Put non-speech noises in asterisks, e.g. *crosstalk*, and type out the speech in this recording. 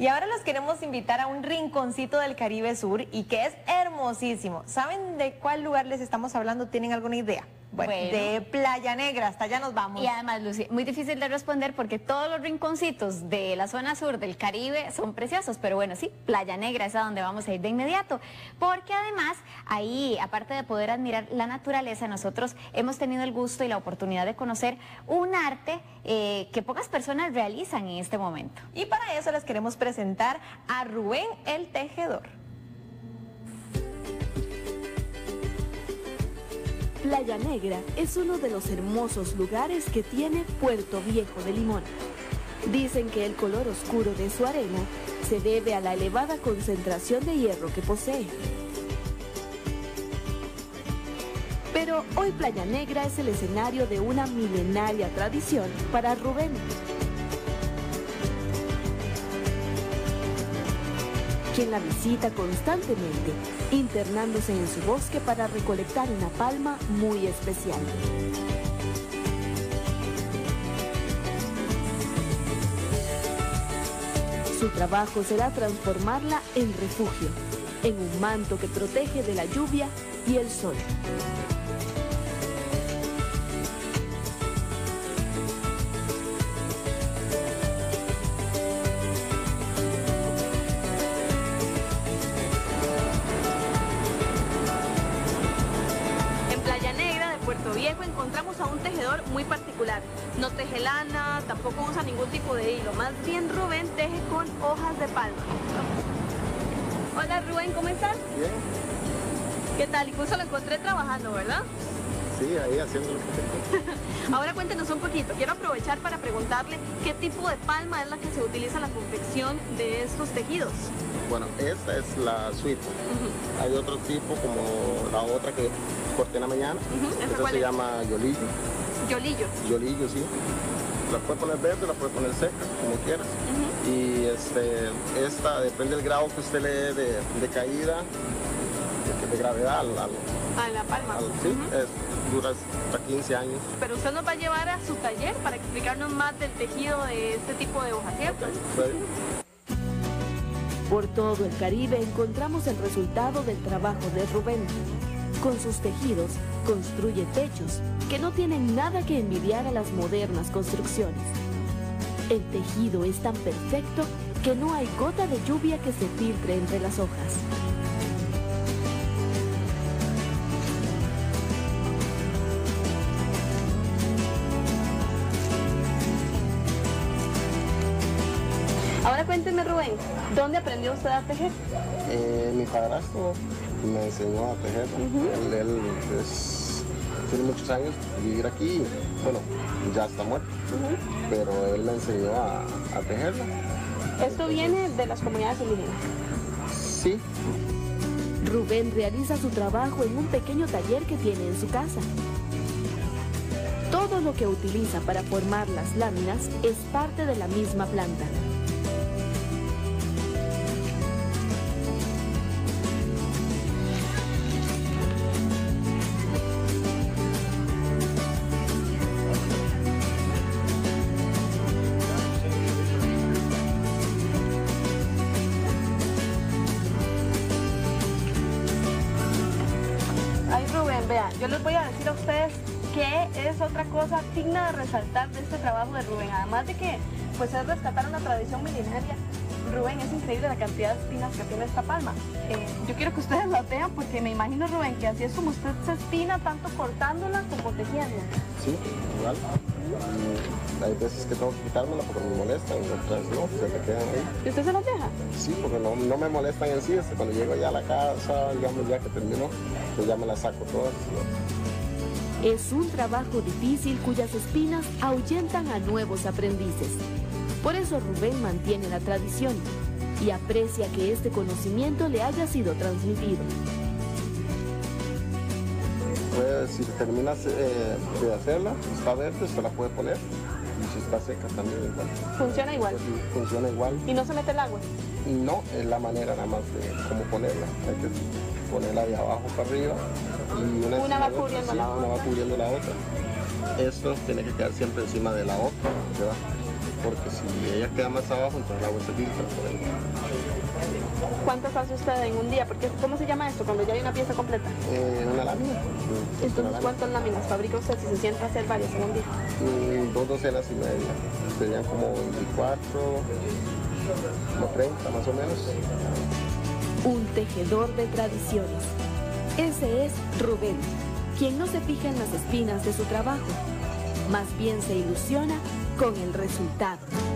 Y ahora los queremos invitar a un rinconcito del Caribe Sur y que es hermosísimo. ¿Saben de cuál lugar les estamos hablando? ¿Tienen alguna idea? Bueno, de Playa Negra, hasta allá nos vamos. Y además, Lucy, muy difícil de responder porque todos los rinconcitos de la zona sur del Caribe son preciosos, pero bueno, sí, Playa Negra es a donde vamos a ir de inmediato, porque además ahí, aparte de poder admirar la naturaleza, nosotros hemos tenido el gusto y la oportunidad de conocer un arte eh, que pocas personas realizan en este momento. Y para eso les queremos presentar a Rubén el Tejedor. Playa Negra es uno de los hermosos lugares que tiene Puerto Viejo de Limón. Dicen que el color oscuro de su arena se debe a la elevada concentración de hierro que posee. Pero hoy Playa Negra es el escenario de una milenaria tradición para Rubén. Quien la visita constantemente, internándose en su bosque para recolectar una palma muy especial. Su trabajo será transformarla en refugio, en un manto que protege de la lluvia y el sol. Un tejedor muy particular. No teje lana, tampoco usa ningún tipo de hilo. Más bien Rubén teje con hojas de palma. Hola Rubén, ¿cómo estás? Bien. ¿Qué tal? Incluso lo encontré trabajando, ¿verdad? Sí, ahí haciendo lo que *laughs* Ahora cuéntenos un poquito. Quiero aprovechar para preguntarle qué tipo de palma es la que se utiliza en la confección de estos tejidos. Bueno, esta es la suite. Hay otro tipo como la otra que corté en la mañana. Esta se llama yolillo. Yolillo. Yolillo, sí. La puedes poner verde, la puedes poner seca, como quieras. Y este, esta depende del grado que usted le dé de, caída, de, gravedad al, a la palma. sí, dura hasta 15 años. Pero usted nos va a llevar a su taller para explicarnos más del tejido de este tipo de hojas, ¿cierto? Por todo el Caribe encontramos el resultado del trabajo de Rubén. Con sus tejidos construye techos que no tienen nada que envidiar a las modernas construcciones. El tejido es tan perfecto que no hay gota de lluvia que se filtre entre las hojas. Ahora cuénteme Rubén, ¿dónde aprendió usted a tejer? Eh, mi padrastro me enseñó a tejer. Él, tiene muchos años vivir aquí, bueno, ya está muerto, pero él me enseñó a, a tejerlo. ¿Esto viene de las comunidades indígenas? Sí. Rubén realiza su trabajo en un pequeño taller que tiene en su casa. Todo lo que utiliza para formar las láminas es parte de la misma planta. Yo les voy a decir a ustedes que es otra cosa digna de resaltar de este trabajo de Rubén. Además de que pues es rescatar una tradición milenaria. Rubén, es increíble la cantidad de espinas que tiene esta palma. Eh, yo quiero que ustedes la vean porque me imagino, Rubén, que así es como usted se espina tanto cortándola como tejiéndola. Sí, igual. hay veces que tengo que quitármela porque me molestan, otras no, se me quedan ahí. ¿Y usted se las deja? Sí, porque no, no me molestan en sí, cuando llego ya a la casa, digamos ya que termino, pues ya me las saco todas. Es un trabajo difícil cuyas espinas ahuyentan a nuevos aprendices. Por eso Rubén mantiene la tradición y aprecia que este conocimiento le haya sido transmitido. Pues si terminas eh, de hacerla, está verde, se la puede poner. Y si está seca también igual. ¿Funciona igual? Pues funciona igual. ¿Y no se mete el agua? No, es la manera nada más de cómo ponerla. Hay que ponerla de abajo para arriba y una, una va cubriendo la otra. Una va cubriendo la otra. Esto tiene que quedar siempre encima de la otra, porque si ella queda más abajo, entonces el agua se filtra por ahí. ¿Cuántas hace usted en un día? Porque, ¿Cómo se llama esto cuando ya hay una pieza completa? Eh, una lámina. Entonces, ¿cuántas láminas fabrica usted si se sienta a hacer varias en un día? Mm, dos docenas y media. Serían como 24, como 30 más o menos. Un tejedor de tradiciones. Ese es Rubén, quien no se fija en las espinas de su trabajo, más bien se ilusiona con el resultado.